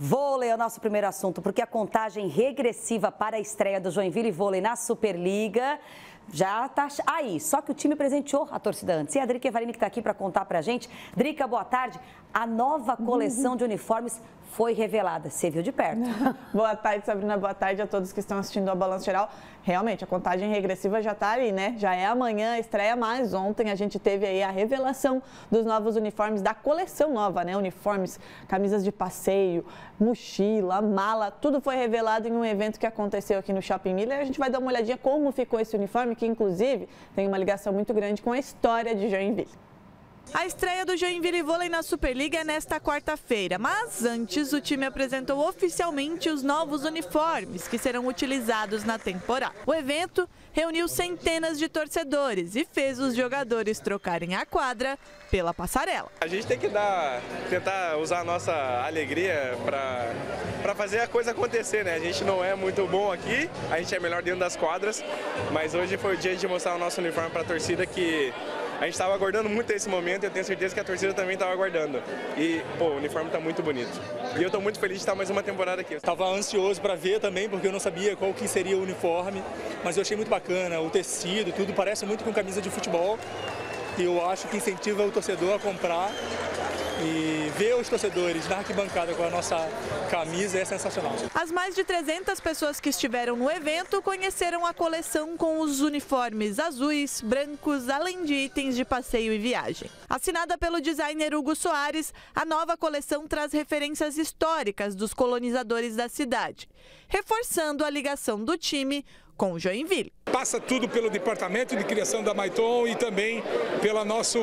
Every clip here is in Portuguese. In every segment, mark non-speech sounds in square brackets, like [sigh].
Vôlei é o nosso primeiro assunto, porque a contagem regressiva para a estreia do Joinville Vôlei na Superliga já está aí. Só que o time presenteou a torcida antes. E a Drica Evarini que está aqui para contar para a gente. Drica, boa tarde. A nova coleção de uniformes foi revelada. Você viu de perto. [laughs] boa tarde, Sabrina. Boa tarde a todos que estão assistindo ao Balanço Geral. Realmente, a contagem regressiva já está aí, né? Já é amanhã estreia, mas ontem a gente teve aí a revelação dos novos uniformes da coleção nova, né? Uniformes, camisas de passeio, mochila, mala, tudo foi revelado em um evento que aconteceu aqui no Shopping Miller. A gente vai dar uma olhadinha como ficou esse uniforme, que inclusive tem uma ligação muito grande com a história de Joinville. A estreia do Joinville Vôlei na Superliga é nesta quarta-feira, mas antes o time apresentou oficialmente os novos uniformes que serão utilizados na temporada. O evento reuniu centenas de torcedores e fez os jogadores trocarem a quadra pela passarela. A gente tem que dar, tentar usar a nossa alegria para fazer a coisa acontecer, né? A gente não é muito bom aqui, a gente é melhor dentro das quadras, mas hoje foi o dia de mostrar o nosso uniforme para a torcida que a gente estava aguardando muito esse momento e eu tenho certeza que a torcida também estava aguardando. E, pô, o uniforme está muito bonito. E eu estou muito feliz de estar mais uma temporada aqui. Estava ansioso para ver também, porque eu não sabia qual que seria o uniforme, mas eu achei muito bacana, o tecido, tudo parece muito com camisa de futebol. E eu acho que incentiva o torcedor a comprar e ver os torcedores na arquibancada com a nossa camisa é sensacional. As mais de 300 pessoas que estiveram no evento conheceram a coleção com os uniformes azuis, brancos, além de itens de passeio e viagem. Assinada pelo designer Hugo Soares, a nova coleção traz referências históricas dos colonizadores da cidade, reforçando a ligação do time com Joinville. Passa tudo pelo departamento de criação da Maiton e também pela, nosso,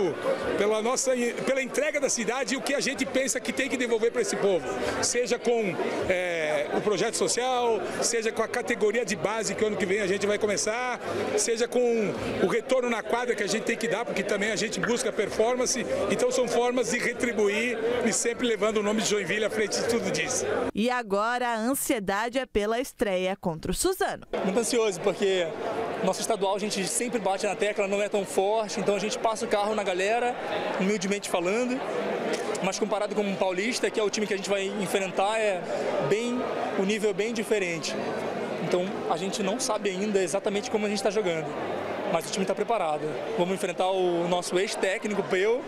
pela, nossa, pela entrega da cidade e o que a gente pensa que tem que devolver para esse povo. Seja com é, o projeto social, seja com a categoria de base que ano que vem a gente vai começar, seja com o retorno na quadra que a gente tem que dar, porque também a gente busca performance. Então são formas de retribuir e sempre levando o nome de Joinville à frente de tudo disso. E agora a ansiedade é pela estreia contra o Suzano. Muito ansioso, porque nosso estadual a gente sempre bate na tecla, não é tão forte, então a gente passa o carro na galera, humildemente falando. Mas comparado com o Paulista, que é o time que a gente vai enfrentar, é bem o nível é bem diferente. Então a gente não sabe ainda exatamente como a gente está jogando, mas o time está preparado. Vamos enfrentar o nosso ex-técnico, Peu.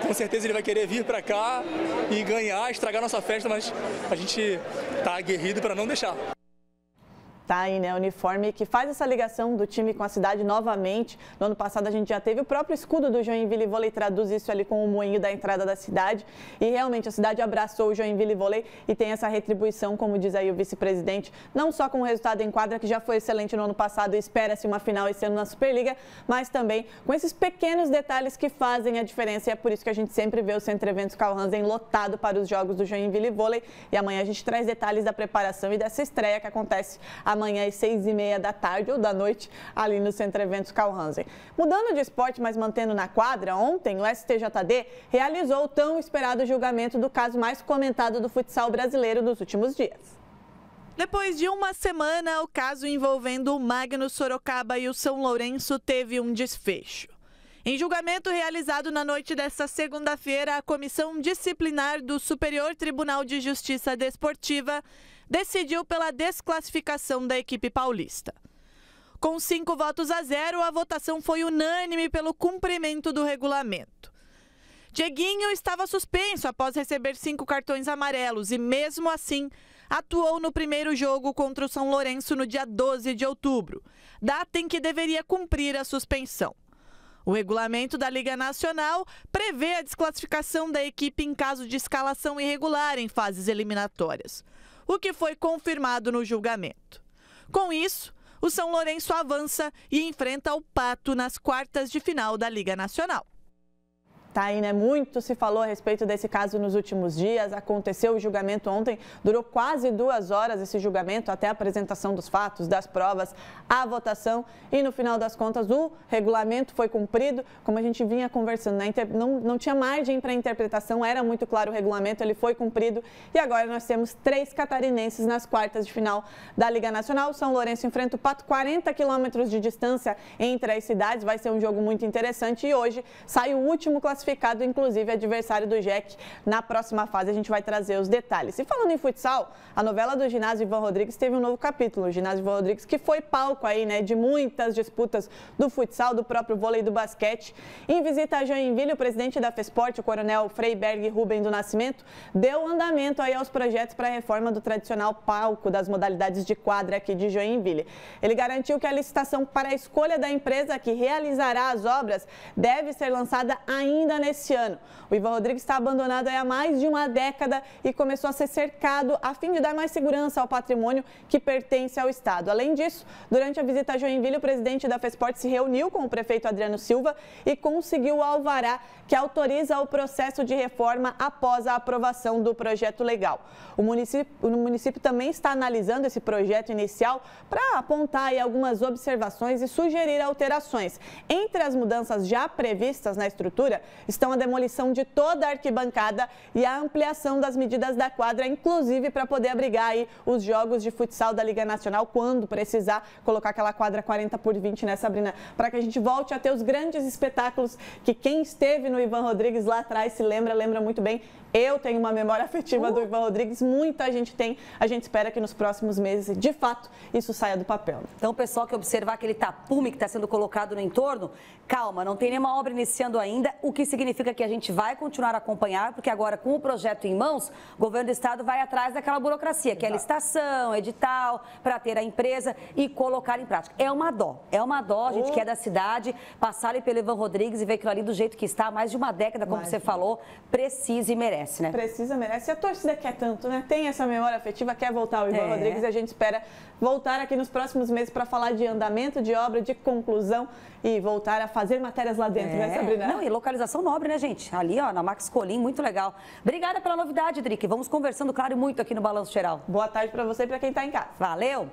Com certeza ele vai querer vir para cá e ganhar, estragar nossa festa, mas a gente está aguerrido para não deixar. Tá aí, né? Uniforme que faz essa ligação do time com a cidade novamente. No ano passado a gente já teve o próprio escudo do Joinville Vôlei, traduz isso ali com o moinho da entrada da cidade. E realmente a cidade abraçou o Joinville Vôlei e tem essa retribuição, como diz aí o vice-presidente, não só com o resultado em quadra, que já foi excelente no ano passado e espera-se uma final esse ano na Superliga, mas também com esses pequenos detalhes que fazem a diferença. E é por isso que a gente sempre vê o Centro Eventos Calhansen lotado para os jogos do Joinville Vôlei. E amanhã a gente traz detalhes da preparação e dessa estreia que acontece amanhã às seis e meia da tarde ou da noite ali no Centro Eventos Calhansen. Mudando de esporte, mas mantendo na quadra, ontem o STJD realizou o tão esperado julgamento do caso mais comentado do futsal brasileiro nos últimos dias. Depois de uma semana, o caso envolvendo o Magno Sorocaba e o São Lourenço teve um desfecho. Em julgamento realizado na noite desta segunda-feira, a Comissão Disciplinar do Superior Tribunal de Justiça Desportiva decidiu pela desclassificação da equipe paulista. Com cinco votos a zero, a votação foi unânime pelo cumprimento do regulamento. Dieguinho estava suspenso após receber cinco cartões amarelos e, mesmo assim, atuou no primeiro jogo contra o São Lourenço no dia 12 de outubro, data em que deveria cumprir a suspensão. O regulamento da Liga Nacional prevê a desclassificação da equipe em caso de escalação irregular em fases eliminatórias o que foi confirmado no julgamento. Com isso, o São Lourenço avança e enfrenta o Pato nas quartas de final da Liga Nacional. Tá aí, né? Muito se falou a respeito desse caso nos últimos dias. Aconteceu o julgamento ontem, durou quase duas horas esse julgamento, até a apresentação dos fatos, das provas, a votação. E no final das contas, o regulamento foi cumprido, como a gente vinha conversando, né? não, não tinha margem para interpretação, era muito claro o regulamento, ele foi cumprido. E agora nós temos três catarinenses nas quartas de final da Liga Nacional. São Lourenço enfrenta o Pato, 40 quilômetros de distância entre as cidades. Vai ser um jogo muito interessante. E hoje sai o último classificado classificado, inclusive adversário do Jack na próxima fase. A gente vai trazer os detalhes. E falando em futsal, a novela do ginásio Ivan Rodrigues teve um novo capítulo. O ginásio Ivan Rodrigues que foi palco aí, né, de muitas disputas do futsal, do próprio vôlei e do basquete. Em visita a Joinville, o presidente da FESPORT, o coronel Freiberg Rubem do Nascimento, deu andamento aí aos projetos para a reforma do tradicional palco das modalidades de quadra aqui de Joinville. Ele garantiu que a licitação para a escolha da empresa que realizará as obras deve ser lançada ainda nesse ano. O Ivan Rodrigues está abandonado há mais de uma década e começou a ser cercado a fim de dar mais segurança ao patrimônio que pertence ao Estado. Além disso, durante a visita a Joinville, o presidente da FESPORT se reuniu com o prefeito Adriano Silva e conseguiu o alvará que autoriza o processo de reforma após a aprovação do projeto legal. O município, o município também está analisando esse projeto inicial para apontar algumas observações e sugerir alterações. Entre as mudanças já previstas na estrutura estão a demolição de toda a arquibancada e a ampliação das medidas da quadra, inclusive para poder abrigar aí os jogos de futsal da Liga Nacional quando precisar colocar aquela quadra 40 por 20, né, Sabrina? Para que a gente volte a ter os grandes espetáculos que quem esteve no Ivan Rodrigues lá atrás se lembra, lembra muito bem. Eu tenho uma memória afetiva uh. do Ivan Rodrigues, muita gente tem. A gente espera que nos próximos meses, de fato, isso saia do papel. Então, o pessoal que observar aquele tapume que está sendo colocado no entorno, calma, não tem nenhuma obra iniciando ainda, o que significa que a gente vai continuar a acompanhar, porque agora, com o projeto em mãos, o governo do estado vai atrás daquela burocracia, que é licitação, edital, para ter a empresa e colocar em prática. É uma dó, é uma dó, a gente uh. quer da cidade, passar ali pelo Ivan Rodrigues e ver aquilo ali do jeito que está, há mais de uma década, como você falou, precisa e merece, né? Precisa, merece. E a torcida quer tanto, né? Tem essa memória afetiva, quer voltar ao Ivan é. Rodrigues e a gente espera voltar aqui nos próximos meses para falar de andamento de obra, de conclusão e voltar a fazer matérias lá dentro, né, é. né, Sabrina? Não, e localização nobre, né, gente? Ali, ó, na Max Colim, muito legal. Obrigada pela novidade, Drique. Vamos conversando, claro, muito aqui no Balanço Geral. Boa tarde para você e para quem está em casa. Valeu!